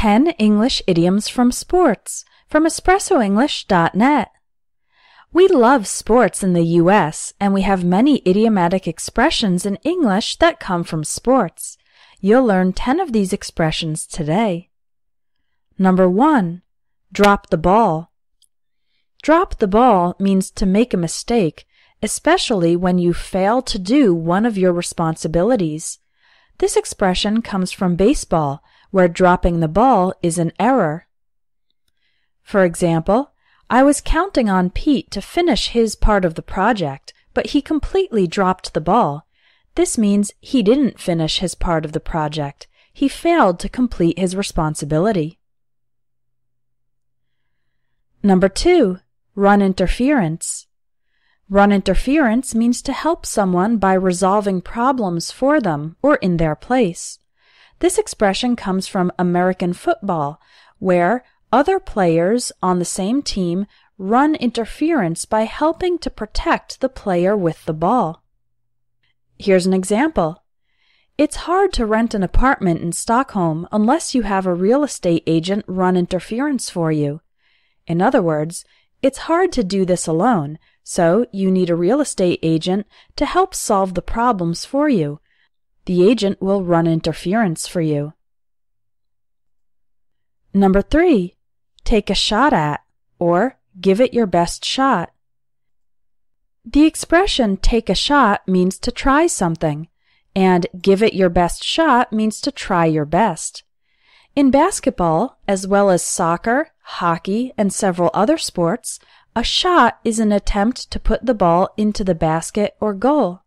10 English idioms from sports from espressoenglish.net. We love sports in the US and we have many idiomatic expressions in English that come from sports. You'll learn 10 of these expressions today. Number 1. Drop the ball. Drop the ball means to make a mistake, especially when you fail to do one of your responsibilities. This expression comes from baseball, where dropping the ball is an error. For example, I was counting on Pete to finish his part of the project, but he completely dropped the ball. This means he didn't finish his part of the project. He failed to complete his responsibility. Number two, run interference. Run interference means to help someone by resolving problems for them or in their place. This expression comes from American football, where other players on the same team run interference by helping to protect the player with the ball. Here's an example. It's hard to rent an apartment in Stockholm unless you have a real estate agent run interference for you. In other words, it's hard to do this alone, so you need a real estate agent to help solve the problems for you. The agent will run interference for you. Number three, take a shot at, or give it your best shot. The expression take a shot means to try something, and give it your best shot means to try your best. In basketball, as well as soccer, hockey, and several other sports, a shot is an attempt to put the ball into the basket or goal.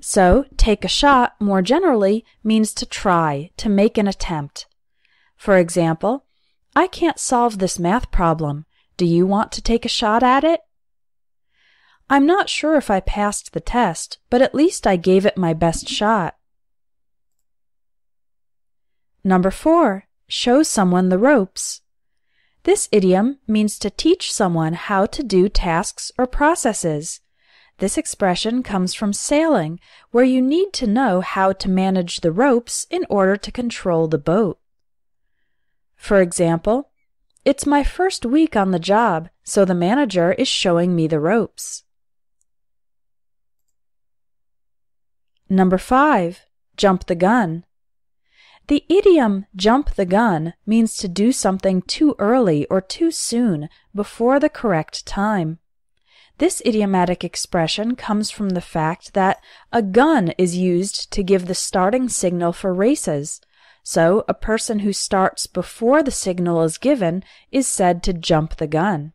So, take a shot more generally means to try, to make an attempt. For example, I can't solve this math problem. Do you want to take a shot at it? I'm not sure if I passed the test, but at least I gave it my best shot. Number four, show someone the ropes. This idiom means to teach someone how to do tasks or processes. This expression comes from sailing, where you need to know how to manage the ropes in order to control the boat. For example, it's my first week on the job, so the manager is showing me the ropes. Number five, jump the gun. The idiom jump the gun means to do something too early or too soon, before the correct time. This idiomatic expression comes from the fact that a gun is used to give the starting signal for races. So, a person who starts before the signal is given is said to jump the gun.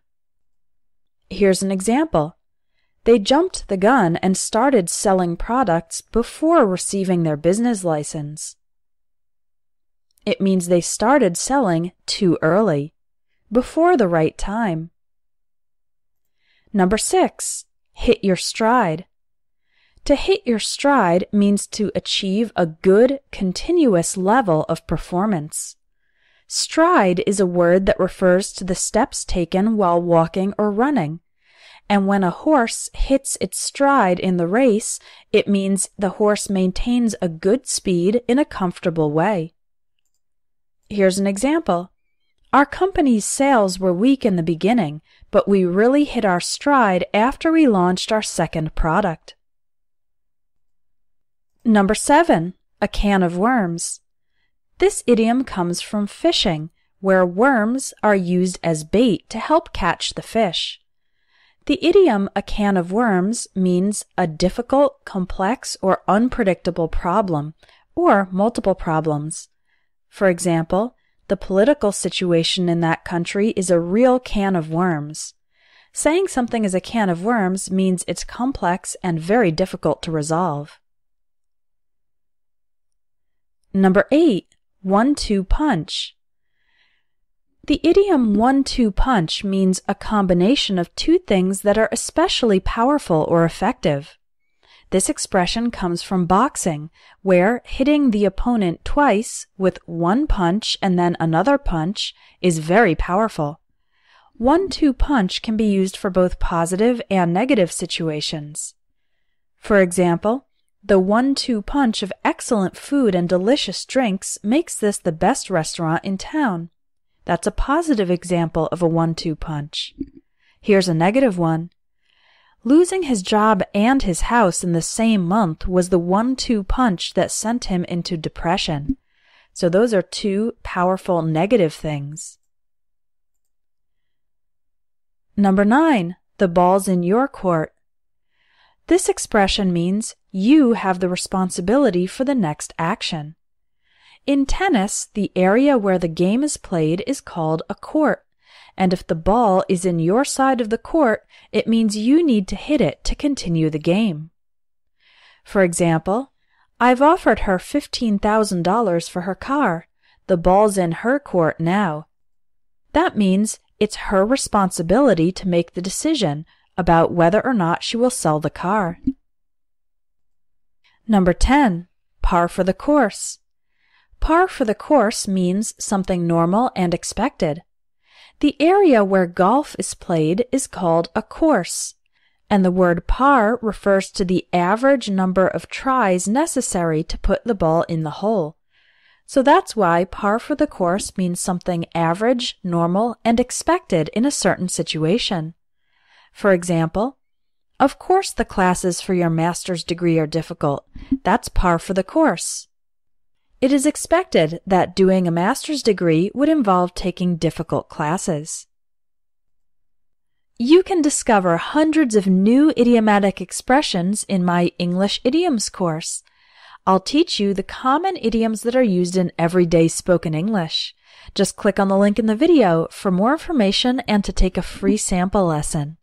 Here's an example. They jumped the gun and started selling products before receiving their business license. It means they started selling too early, before the right time. Number six, hit your stride. To hit your stride means to achieve a good, continuous level of performance. Stride is a word that refers to the steps taken while walking or running. And when a horse hits its stride in the race, it means the horse maintains a good speed in a comfortable way. Here's an example. Our company's sales were weak in the beginning, but we really hit our stride after we launched our second product. Number seven, a can of worms. This idiom comes from fishing, where worms are used as bait to help catch the fish. The idiom a can of worms means a difficult, complex, or unpredictable problem, or multiple problems. For example, the political situation in that country is a real can of worms. Saying something is a can of worms means it's complex and very difficult to resolve. Number 8. One-two punch. The idiom one-two punch means a combination of two things that are especially powerful or effective. This expression comes from boxing, where hitting the opponent twice with one punch and then another punch is very powerful. One-two punch can be used for both positive and negative situations. For example, The one-two punch of excellent food and delicious drinks makes this the best restaurant in town. That's a positive example of a one-two punch. Here's a negative one. Losing his job and his house in the same month was the one-two punch that sent him into depression. So those are two powerful negative things. Number nine, the ball's in your court. This expression means you have the responsibility for the next action. In tennis, the area where the game is played is called a court, and if the ball is in your side of the court, it means you need to hit it to continue the game. For example, I've offered her $15,000 for her car. The ball's in her court now. That means it's her responsibility to make the decision about whether or not she will sell the car. Number 10. Par for the course. Par for the course means something normal and expected. The area where golf is played is called a course and the word par refers to the average number of tries necessary to put the ball in the hole. So that's why par for the course means something average, normal, and expected in a certain situation. For example, of course the classes for your master's degree are difficult. That's par for the course. It is expected that doing a master's degree would involve taking difficult classes. You can discover hundreds of new idiomatic expressions in my English idioms course. I'll teach you the common idioms that are used in everyday spoken English. Just click on the link in the video for more information and to take a free sample lesson.